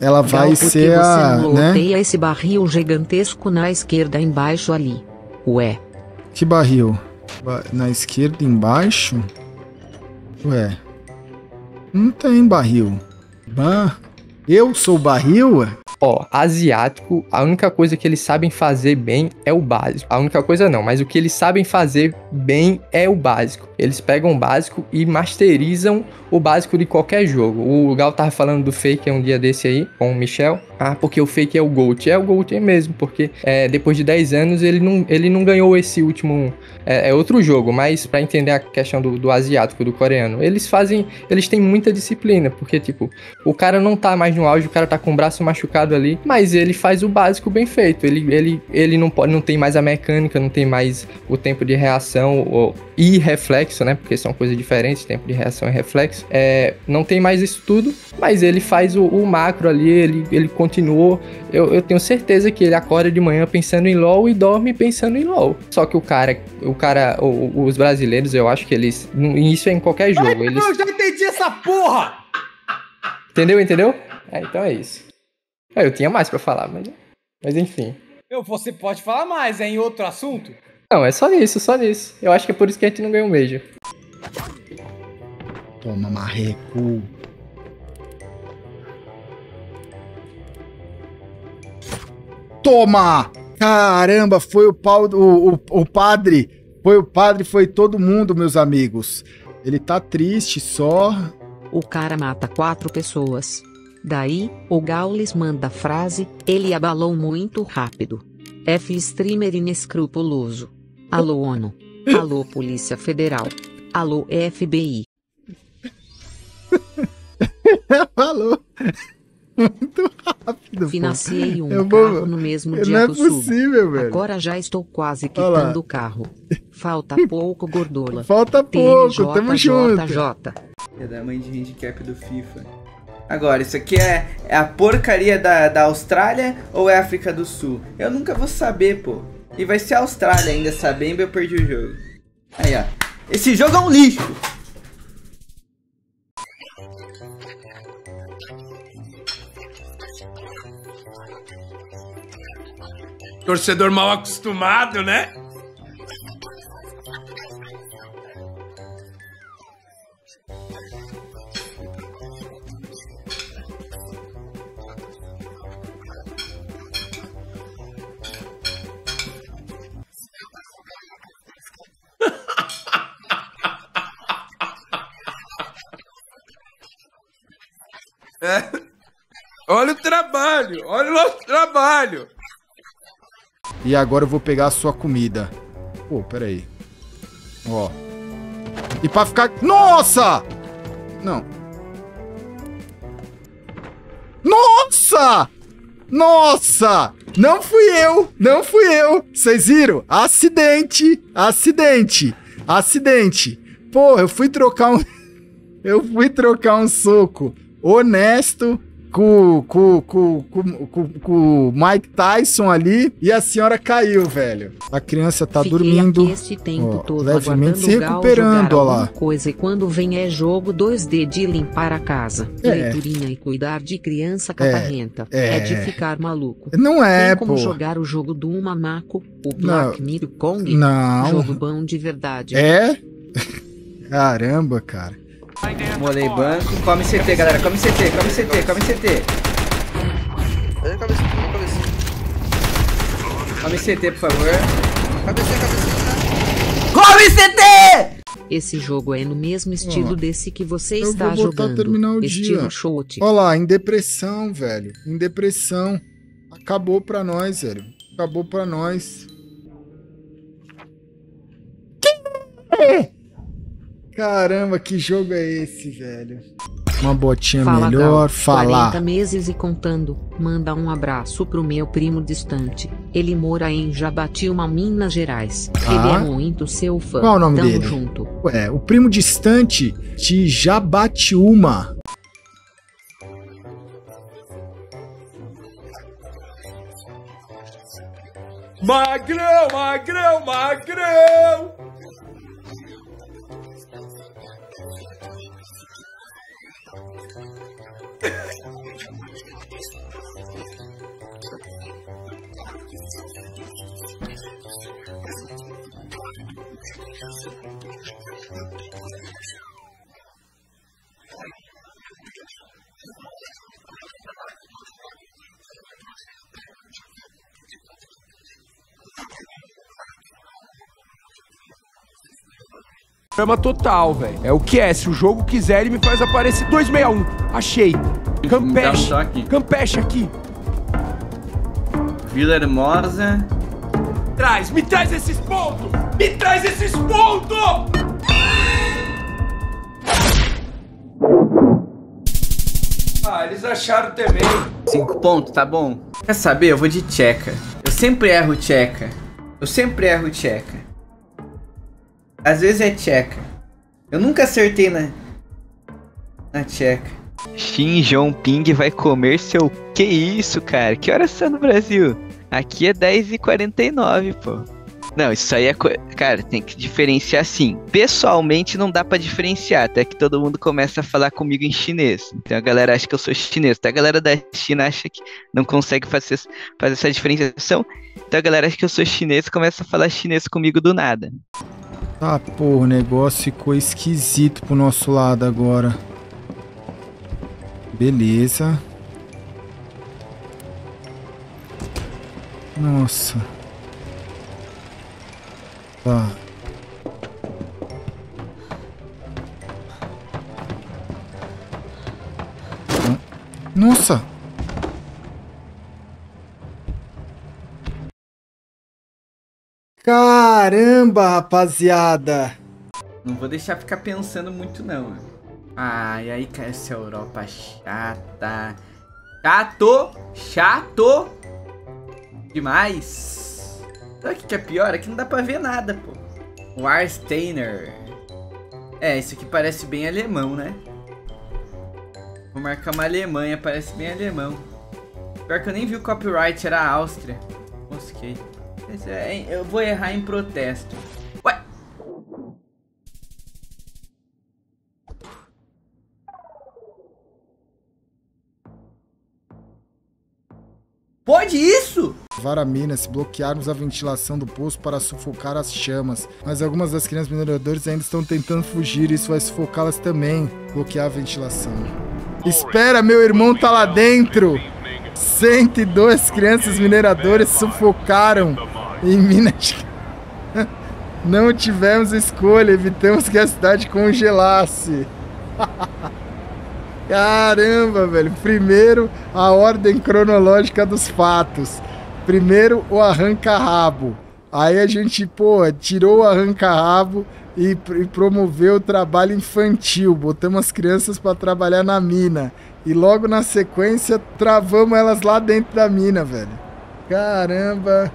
ela vai ser você a, não né? esse barril gigantesco na esquerda embaixo ali. Ué, Que barril? Ba- Na esquerda embaixo? Ué. Não tem barril. Bah, eu sou barril? Ó, asiático, a única coisa que eles sabem fazer bem é o básico. A única coisa não, mas o que eles sabem fazer bem é o básico. Eles pegam o básico e masterizam o básico de qualquer jogo. O Gal tava falando do Fake um dia desse aí, com o Michel. Ah, porque o Fake é o Gold. É o Gold mesmo, porque é, depois de 10 anos ele não, ele não ganhou esse último. É, é outro jogo, mas pra entender a questão do, do asiático, do coreano, eles fazem. Eles têm muita disciplina, porque, tipo, o cara não tá mais no auge, o cara tá com o braço machucado ali, mas ele faz o básico bem feito. Ele, ele, ele não pode, não tem mais a mecânica, não tem mais o tempo de reação ou, e reflexo, né? Porque são coisas diferentes, tempo de reação e reflexo. É, não tem mais isso tudo, mas ele faz o, o macro ali, ele, ele continuou. Eu, eu tenho certeza que ele acorda de manhã pensando em LOL e dorme pensando em LOL. Só que o cara, o cara, o- os brasileiros, eu acho que eles. Isso é em qualquer jogo. Eles, Eu já entendi essa porra! entendeu? Entendeu? É, então é isso. É, eu tinha mais pra falar, mas, mas enfim. Eu, você pode falar mais, é em outro assunto? Não, é só nisso, só nisso. Eu acho que é por isso que a gente não ganhou o Major. Toma, marreco. Toma! Caramba, foi o pau do o, o padre. Foi o padre, foi todo mundo, meus amigos. Ele tá triste só. o cara mata quatro pessoas. Daí, o Gaules manda a frase, ele abalou muito rápido. F streamer inescrupuloso. Alô ONU. Alô Polícia Federal. Alô FBI. Falou. Muito rápido. pô. Financiei um Eu vou- carro no mesmo Não dia é do sul. possível, velho. Agora já estou quase quitando o carro. Falta pouco, gordola. Falta pouco, tamo junto. É da mãe de handicap do FIFA. Agora, isso aqui é, é a porcaria da, da Austrália ou é África do Sul? Eu nunca vou saber, pô. E vai ser a Austrália ainda, sabendo, eu perdi o jogo. Aí, ó. Esse jogo é um lixo! Torcedor mal acostumado, né? É. Olha o trabalho, olha o nosso trabalho. E agora eu vou pegar a sua comida. Pô, peraí. Ó. E pra ficar. Nossa! Não. Nossa! Nossa! Não fui eu! Não fui eu! Vocês viram? Acidente! Acidente! Acidente! Porra, eu fui trocar um. Eu fui trocar um soco honesto com, com, com, com, com, Mike Tyson ali e a senhora caiu, velho. A criança tá Fiquei dormindo. esse tempo Ó, todo levemente se recuperando, ó lá. coisa e quando vem é jogo 2D de limpar a casa, É. leiturinha e cuidar de criança catarrenta. é. É, de ficar maluco. Não é, Tem como pô. jogar o jogo do Mamaco, o. Black Mirror Kong? Não. Jogo bom de verdade. É? Caramba, cara. Molei banco. Come CT, galera. Come CT, come CT, come CT. Olha olha. Come CT, por favor. Cabecinha, cabecinha. Come CT! Esse jogo é no mesmo estilo Ó, desse que você eu está vou botar jogando. terminar o estilo dia. shot. Olha lá, em depressão, velho. Em depressão. Acabou pra nós, velho. Acabou pra nós. Caramba, que jogo é esse, velho? Uma botinha Fala, melhor, Gal. falar. 40 meses e contando. Manda um abraço pro meu primo distante. Ele mora em Jabatiuma, Minas Gerais. Ele Ah. é muito seu fã. Qual o nome Tamo dele? junto. Ué, o primo distante de Jabatiúma. Magrão, magrão, magrão. Drama total, velho. É o que é. Se o jogo quiser, ele me faz aparecer 261. Achei. Campeche. Aqui. Campeche aqui. Vila Hermosa. Traz, me traz esses pontos! Me traz esses pontos! Ah, eles acharam também. Cinco pontos, tá bom. Quer saber? Eu vou de tcheca. Eu sempre erro tcheca. Eu sempre erro tcheca. Às vezes é tcheca. Eu nunca acertei na. Na tcheca. Shin Ping vai comer seu. Que isso, cara? Que horas são no Brasil? Aqui é 10h49, pô. Não, isso aí é. co- Cara, tem que diferenciar assim. Pessoalmente não dá pra diferenciar, até que todo mundo começa a falar comigo em chinês. Então a galera acha que eu sou chinês. Até a galera da China acha que não consegue fazer, fazer essa diferenciação. Então a galera acha que eu sou chinês e começa a falar chinês comigo do nada. Ah, porra, o negócio ficou esquisito pro nosso lado agora. Beleza. Nossa. Tá. Nossa! Caramba, rapaziada! Não vou deixar ficar pensando muito, não. Ai, aí caiu essa Europa chata. Chato! Chato! Demais! Sabe o que que é pior? Aqui não dá pra ver nada, pô. Warsteiner. É, isso aqui parece bem alemão, né? Vou marcar uma Alemanha, parece bem alemão. Pior que eu nem vi o copyright, era a Áustria. Mosquei. Esse é- Eu vou errar em protesto. Ué! Pode isso? Vara Minas, se bloquearmos a ventilação do poço para sufocar as chamas. Mas algumas das crianças mineradoras ainda estão tentando fugir isso vai sufocá-las também. Bloquear a ventilação. Espera, meu irmão tá lá dentro! 102 crianças mineradoras sufocaram em Minas. Não tivemos escolha, evitamos que a cidade congelasse. Caramba, velho. Primeiro, a ordem cronológica dos fatos. Primeiro, o arranca-rabo. Aí a gente, pô, tirou o arranca-rabo e, e promoveu o trabalho infantil. Botamos as crianças pra trabalhar na mina. E logo na sequência, travamos elas lá dentro da mina, velho. Caramba.